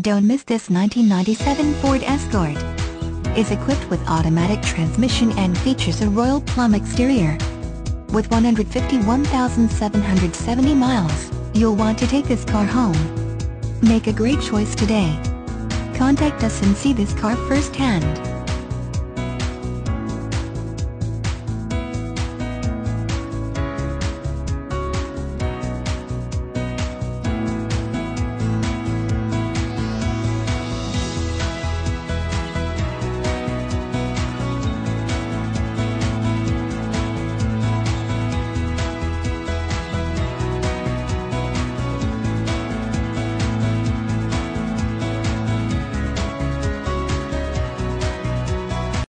Don't miss this 1997 Ford Escort. Is equipped with automatic transmission and features a royal plum exterior. With 151,770 miles, you'll want to take this car home. Make a great choice today. Contact us and see this car firsthand.